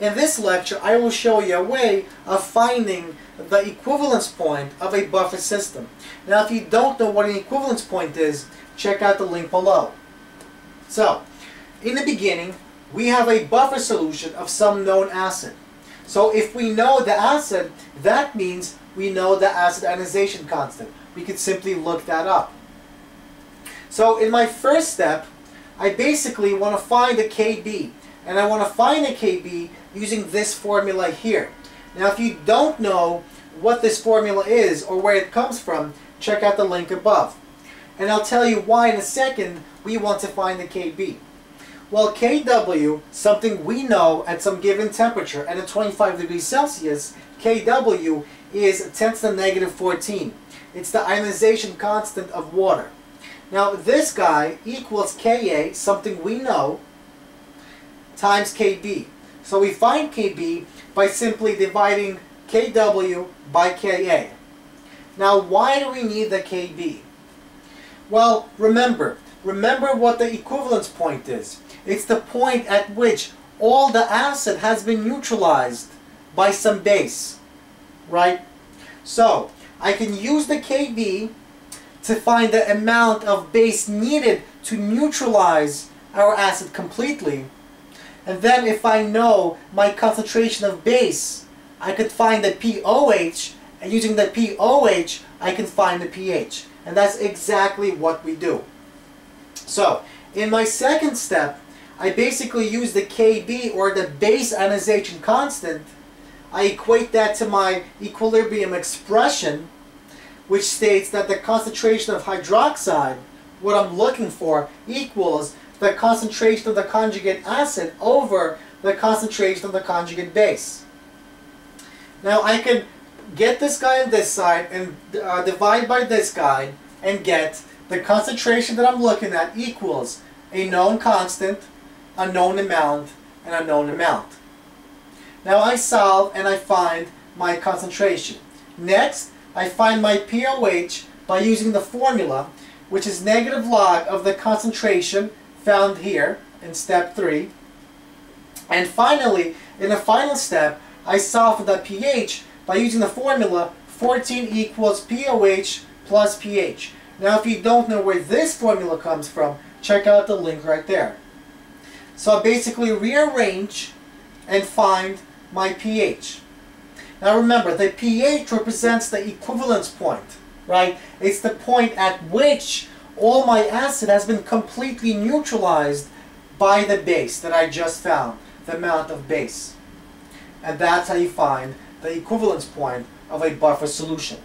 In this lecture, I will show you a way of finding the equivalence point of a buffer system. Now, if you don't know what an equivalence point is, check out the link below. So, in the beginning, we have a buffer solution of some known acid. So if we know the acid, that means we know the acid ionization constant. We could simply look that up. So in my first step, I basically want to find a KB. And I want to find a KB using this formula here. Now if you don't know what this formula is or where it comes from, check out the link above. And I'll tell you why in a second we want to find the KB. Well, Kw, something we know at some given temperature, at a 25 degrees Celsius, Kw is 10 to the negative 14. It's the ionization constant of water. Now, this guy equals Ka, something we know, times Kb. So we find Kb by simply dividing Kw by Ka. Now, why do we need the Kb? Well, remember, remember what the equivalence point is. It's the point at which all the acid has been neutralized by some base, right? So, I can use the Kb to find the amount of base needed to neutralize our acid completely. And then if I know my concentration of base, I could find the pOH, and using the pOH, I can find the pH. And that's exactly what we do. So, in my second step, I basically use the Kb or the base ionization constant. I equate that to my equilibrium expression, which states that the concentration of hydroxide, what I'm looking for, equals the concentration of the conjugate acid over the concentration of the conjugate base. Now I can get this guy on this side and uh, divide by this guy and get the concentration that I'm looking at equals a known constant a known amount, and a known amount. Now I solve and I find my concentration. Next, I find my pOH by using the formula, which is negative log of the concentration found here in step 3. And finally, in the final step, I solve for the pH by using the formula 14 equals pOH plus pH. Now if you don't know where this formula comes from, check out the link right there. So I basically rearrange and find my pH. Now remember, the pH represents the equivalence point, right? It's the point at which all my acid has been completely neutralized by the base that I just found, the amount of base. And that's how you find the equivalence point of a buffer solution.